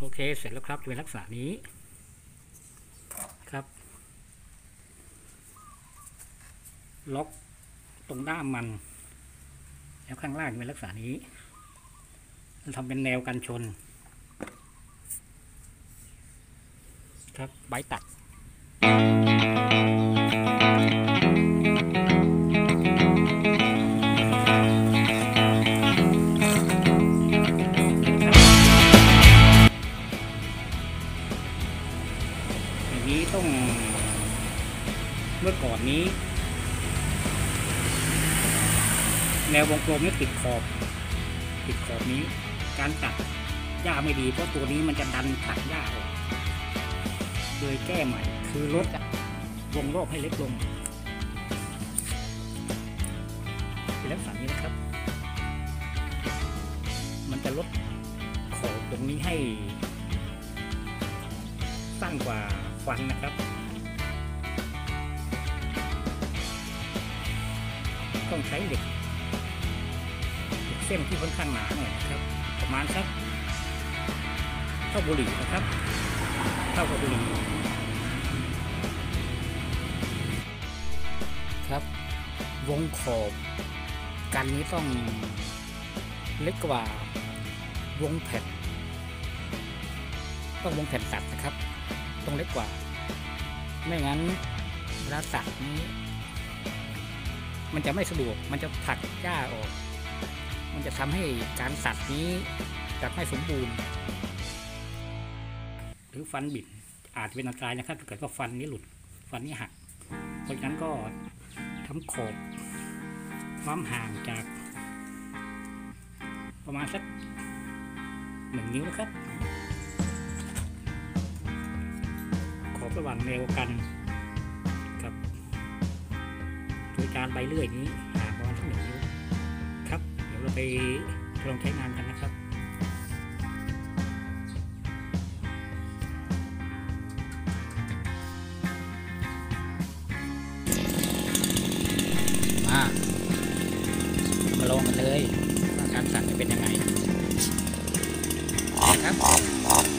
โอเค เสร็จแล้วครับจะเป็นลักษณะนี้ครับ ล็อกตรงด้ามมัน แล้วข้างล่างเป็นลักษณะนี้ทำเป็นแนวกันชน ครับใบตัด นี้ต้อง เมื่อก่อนนี้ แนววงกลมนี่ติดขอบ ติดขอบนี้ การตัดหญ้าไม่ดี เพราะตัวนี้มันจะดันตัดหญ้าออกโดยแก้ใหม่ คือลดวงรอบให้เล็กลงเป็นลักษณะนี้นะครับ มันจะลดขอบตรงนี้ให้สั้นกว่า ฟันนะครับ ต้องใช้เหล็กเหล็กเส้นที่ค่อนข้างหนาหน่อยครับ ประมาณสักเท่าบุหรี่นะครับ เท่ากับบุหรี่ครับ วงขอบกันนี้ต้องเล็กกว่าวงแผ่นต้องวงแผ่นตัดนะครับ ต้องเล็กกว่า ไม่งั้นเวลาตัดนี้ มันจะไม่สะดวก มันจะผลักหญ้าออก มันจะทำให้การตัดนี้ตัดไม่สมบูรณ์ หรือฟันบิดอาจจะเป็นอันตรายนะครับถ้าเกิดว่าฟันนี้หลุด ฟันนี้หัก เพราะฉะนั้นก็ทำขอบความห่างจาก ประมาณสักหนึ่งนิ้วนะครับ อบระหว่างแนวกันกับโดยการใบเลื่อยนี้ห่างประมาณสักหนึ่งนิ้วครับ เดี๋ยวเราไปทดลองใช้งานกันนะครับมามาลองกันเลยว่าการสั่นจะเป็นยังไงครับ